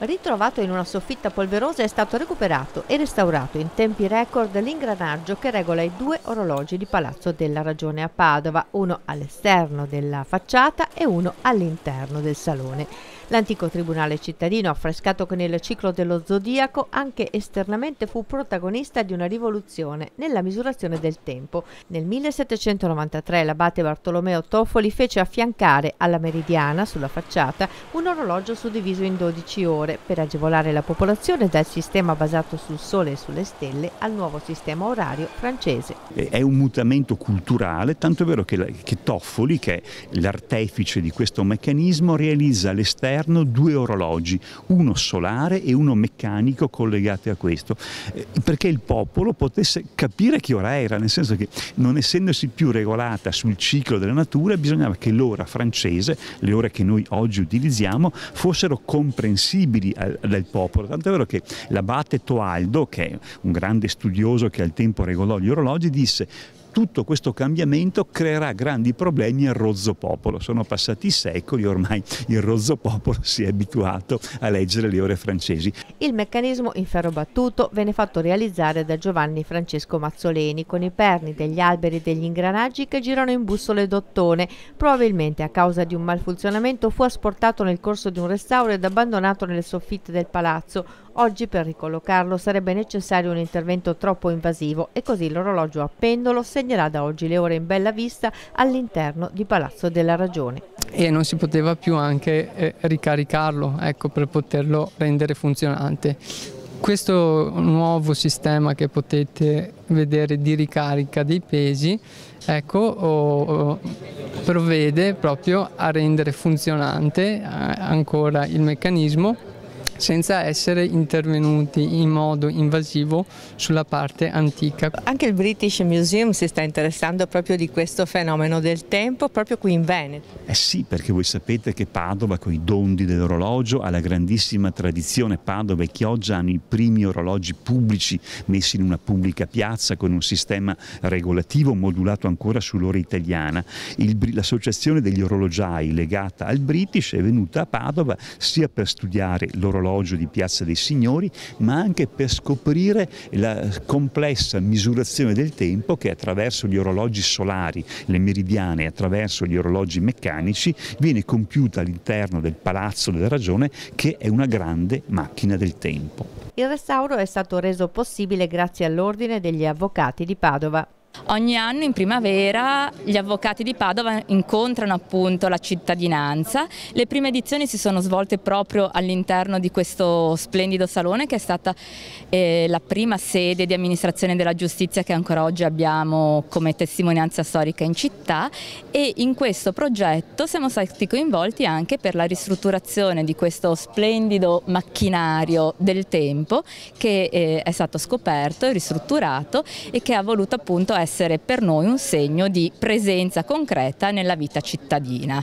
Ritrovato in una soffitta polverosa è stato recuperato e restaurato in tempi record l'ingranaggio che regola i due orologi di Palazzo della Ragione a Padova, uno all'esterno della facciata e uno all'interno del salone. L'antico tribunale cittadino, affrescato con il ciclo dello zodiaco, anche esternamente fu protagonista di una rivoluzione nella misurazione del tempo. Nel 1793 l'abate Bartolomeo Toffoli fece affiancare alla meridiana, sulla facciata, un orologio suddiviso in 12 ore per agevolare la popolazione dal sistema basato sul Sole e sulle stelle al nuovo sistema orario francese. È un mutamento culturale, tanto è vero che, che Toffoli, che è l'artefice di questo meccanismo, realizza all'esterno all'interno due orologi, uno solare e uno meccanico collegati a questo, eh, perché il popolo potesse capire che ora era, nel senso che non essendosi più regolata sul ciclo della natura, bisognava che l'ora francese, le ore che noi oggi utilizziamo, fossero comprensibili dal popolo. Tanto è vero che l'abate Toaldo, che è un grande studioso che al tempo regolò gli orologi, disse tutto questo cambiamento creerà grandi problemi al rozzo popolo. Sono passati secoli, ormai il rozzo popolo si è abituato a leggere le ore francesi. Il meccanismo in ferro battuto venne fatto realizzare da Giovanni Francesco Mazzoleni con i perni degli alberi e degli ingranaggi che girano in bussole d'ottone. Probabilmente a causa di un malfunzionamento fu asportato nel corso di un restauro ed abbandonato nelle soffitte del palazzo. Oggi per ricollocarlo sarebbe necessario un intervento troppo invasivo e così l'orologio a pendolo segnerà da oggi le ore in bella vista all'interno di Palazzo della Ragione. E non si poteva più anche eh, ricaricarlo ecco, per poterlo rendere funzionante. Questo nuovo sistema che potete vedere di ricarica dei pesi ecco, provvede proprio a rendere funzionante eh, ancora il meccanismo senza essere intervenuti in modo invasivo sulla parte antica. Anche il British Museum si sta interessando proprio di questo fenomeno del tempo proprio qui in Veneto. Eh sì, perché voi sapete che Padova con i dondi dell'orologio ha la grandissima tradizione. Padova e Chioggia hanno i primi orologi pubblici messi in una pubblica piazza con un sistema regolativo modulato ancora sull'ora italiana. L'associazione degli orologiai legata al British è venuta a Padova sia per studiare l'orologio orologio di Piazza dei Signori, ma anche per scoprire la complessa misurazione del tempo che attraverso gli orologi solari, le meridiane attraverso gli orologi meccanici viene compiuta all'interno del Palazzo della Ragione che è una grande macchina del tempo. Il restauro è stato reso possibile grazie all'Ordine degli Avvocati di Padova. Ogni anno in primavera gli avvocati di Padova incontrano appunto la cittadinanza. Le prime edizioni si sono svolte proprio all'interno di questo splendido salone che è stata eh, la prima sede di amministrazione della giustizia che ancora oggi abbiamo come testimonianza storica in città e in questo progetto siamo stati coinvolti anche per la ristrutturazione di questo splendido macchinario del tempo che eh, è stato scoperto e ristrutturato e che ha voluto appunto essere per noi un segno di presenza concreta nella vita cittadina.